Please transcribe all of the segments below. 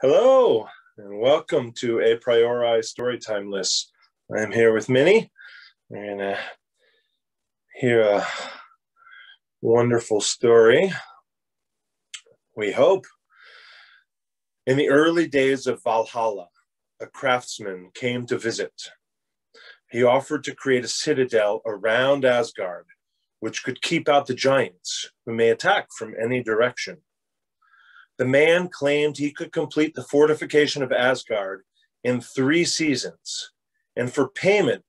Hello, and welcome to A Priori Story Timeless. I'm here with Minnie. We're going to hear a wonderful story. We hope. In the early days of Valhalla, a craftsman came to visit. He offered to create a citadel around Asgard, which could keep out the giants who may attack from any direction. The man claimed he could complete the fortification of Asgard in three seasons, and for payment,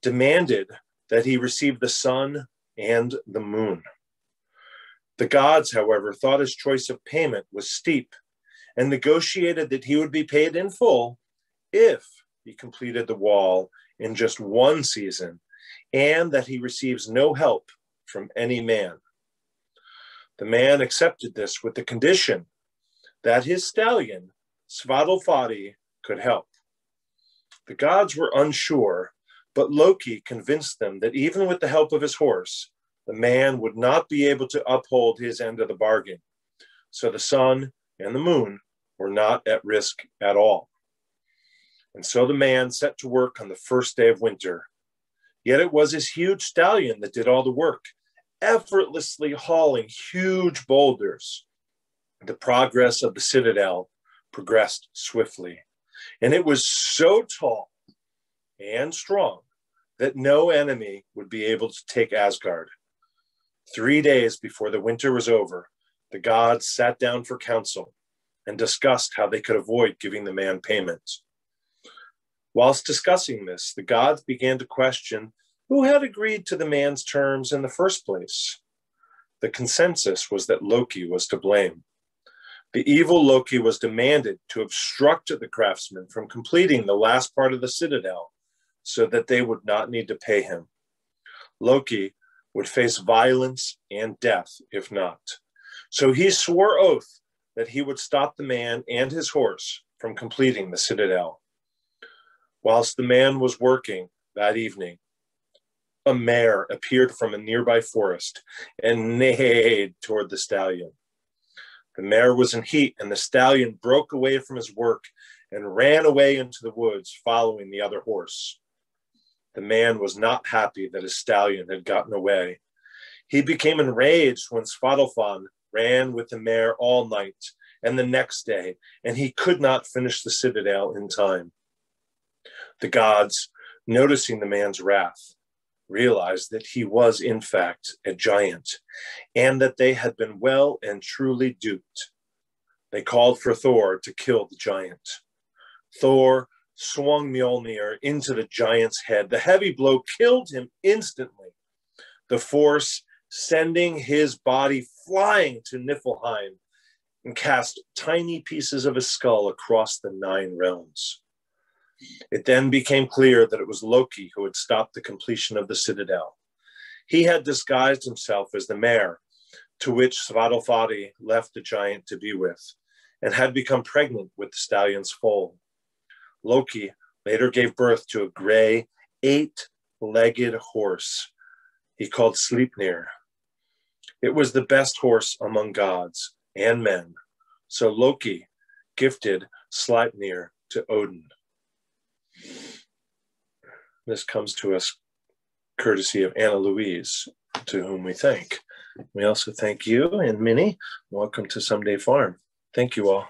demanded that he receive the sun and the moon. The gods, however, thought his choice of payment was steep and negotiated that he would be paid in full if he completed the wall in just one season and that he receives no help from any man. The man accepted this with the condition that his stallion, Svadilfari, could help. The gods were unsure, but Loki convinced them that even with the help of his horse, the man would not be able to uphold his end of the bargain. So the sun and the moon were not at risk at all. And so the man set to work on the first day of winter. Yet it was his huge stallion that did all the work, effortlessly hauling huge boulders the progress of the citadel progressed swiftly. And it was so tall and strong that no enemy would be able to take Asgard. Three days before the winter was over, the gods sat down for council and discussed how they could avoid giving the man payment. Whilst discussing this, the gods began to question who had agreed to the man's terms in the first place. The consensus was that Loki was to blame. The evil Loki was demanded to obstruct the craftsmen from completing the last part of the citadel so that they would not need to pay him. Loki would face violence and death if not. So he swore oath that he would stop the man and his horse from completing the citadel. Whilst the man was working that evening, a mare appeared from a nearby forest and neighed toward the stallion. The mare was in heat, and the stallion broke away from his work and ran away into the woods, following the other horse. The man was not happy that his stallion had gotten away. He became enraged when Svadilfari ran with the mare all night and the next day, and he could not finish the citadel in time. The gods, noticing the man's wrath, realized that he was, in fact, a giant and that they had been well and truly duped. They called for Thor to kill the giant. Thor swung Mjolnir into the giant's head. The heavy blow killed him instantly, the force sending his body flying to Niflheim and cast tiny pieces of his skull across the nine realms. It then became clear that it was Loki who had stopped the completion of the citadel. He had disguised himself as the mare to which Svadilfari left the giant to be with, and had become pregnant with the stallion's foal. Loki later gave birth to a gray, eight legged horse he called Sleipnir. It was the best horse among gods and men, so Loki gifted Sleipnir to Odin. This comes to us courtesy of Anna Louise, to whom we thank. We also thank you and Minnie. Welcome to Someday Farm. Thank you all.